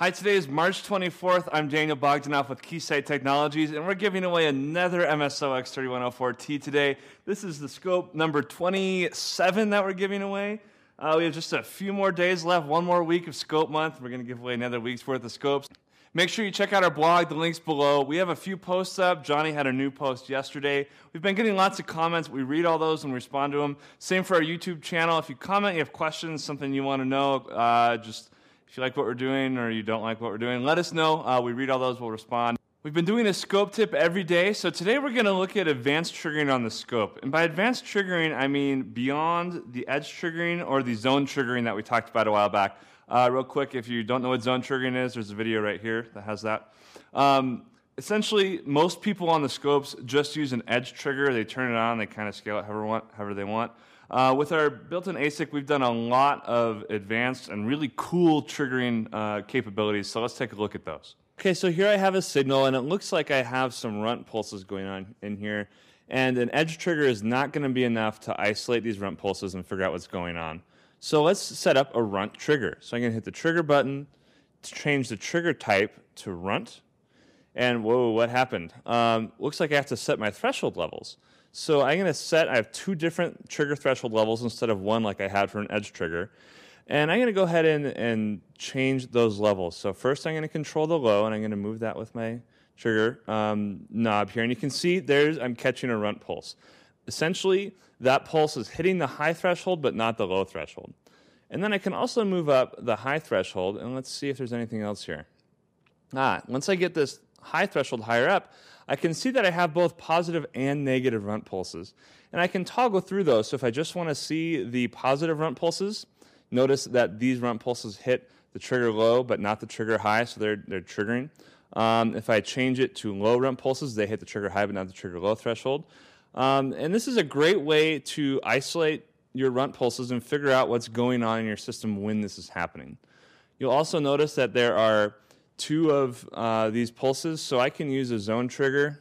Hi, today is March 24th. I'm Daniel Bogdanoff with Keysight Technologies, and we're giving away another MSOX 3104T today. This is the scope number 27 that we're giving away. Uh, we have just a few more days left, one more week of scope month. We're going to give away another week's worth of scopes. Make sure you check out our blog, the link's below. We have a few posts up. Johnny had a new post yesterday. We've been getting lots of comments. We read all those and respond to them. Same for our YouTube channel. If you comment, you have questions, something you want to know, uh, just if you like what we're doing or you don't like what we're doing, let us know. Uh, we read all those, we'll respond. We've been doing a scope tip every day, so today we're going to look at advanced triggering on the scope. And by advanced triggering, I mean beyond the edge triggering or the zone triggering that we talked about a while back. Uh, real quick, if you don't know what zone triggering is, there's a video right here that has that. Um, essentially, most people on the scopes just use an edge trigger. They turn it on, they kind of scale it however, want, however they want. Uh, with our built-in ASIC, we've done a lot of advanced and really cool triggering uh, capabilities. So let's take a look at those. Okay, so here I have a signal, and it looks like I have some runt pulses going on in here. And an edge trigger is not going to be enough to isolate these runt pulses and figure out what's going on. So let's set up a runt trigger. So I'm going to hit the trigger button to change the trigger type to runt. And whoa, what happened? Um, looks like I have to set my threshold levels. So I'm going to set, I have two different trigger threshold levels instead of one like I had for an edge trigger. And I'm going to go ahead and, and change those levels. So first I'm going to control the low, and I'm going to move that with my trigger um, knob here. And you can see there's, I'm catching a runt pulse. Essentially, that pulse is hitting the high threshold, but not the low threshold. And then I can also move up the high threshold, and let's see if there's anything else here. Ah, once I get this high threshold higher up, I can see that I have both positive and negative runt pulses. And I can toggle through those. So if I just want to see the positive runt pulses, notice that these runt pulses hit the trigger low but not the trigger high, so they're, they're triggering. Um, if I change it to low runt pulses, they hit the trigger high but not the trigger low threshold. Um, and this is a great way to isolate your runt pulses and figure out what's going on in your system when this is happening. You'll also notice that there are two of uh, these pulses, so I can use a zone trigger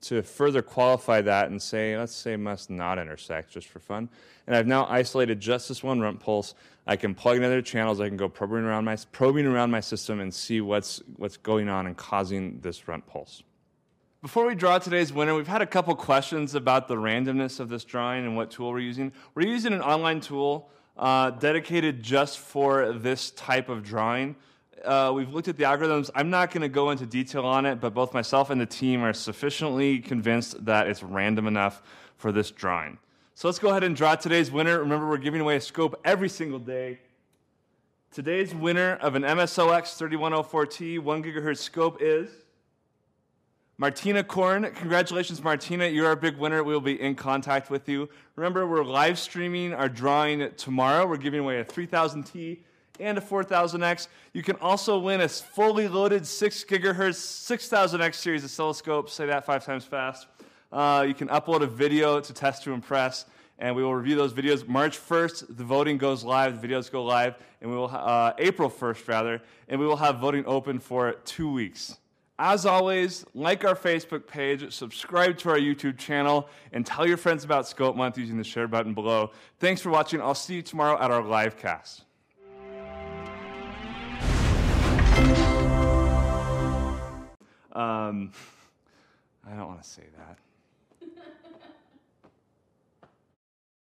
to further qualify that and say, let's say must not intersect just for fun. And I've now isolated just this one runt pulse. I can plug in other channels. I can go probing around my, probing around my system and see what's, what's going on and causing this runt pulse. Before we draw today's winner, we've had a couple questions about the randomness of this drawing and what tool we're using. We're using an online tool uh, dedicated just for this type of drawing. Uh, we've looked at the algorithms. I'm not going to go into detail on it, but both myself and the team are sufficiently convinced that it's random enough for this drawing. So let's go ahead and draw today's winner. Remember, we're giving away a scope every single day. Today's winner of an MSOX 3104T 1 gigahertz scope is Martina Korn. Congratulations, Martina. You're our big winner. We'll be in contact with you. Remember, we're live streaming our drawing tomorrow. We're giving away a 3000T and a 4000X. You can also win a fully loaded 6 gigahertz 6000X series oscilloscope. Say that five times fast. Uh, you can upload a video to Test to Impress, and we will review those videos. March 1st, the voting goes live, the videos go live, and we will uh, April 1st rather, and we will have voting open for two weeks. As always, like our Facebook page, subscribe to our YouTube channel, and tell your friends about Scope Month using the share button below. Thanks for watching. I'll see you tomorrow at our live cast. Um, I don't want to say that.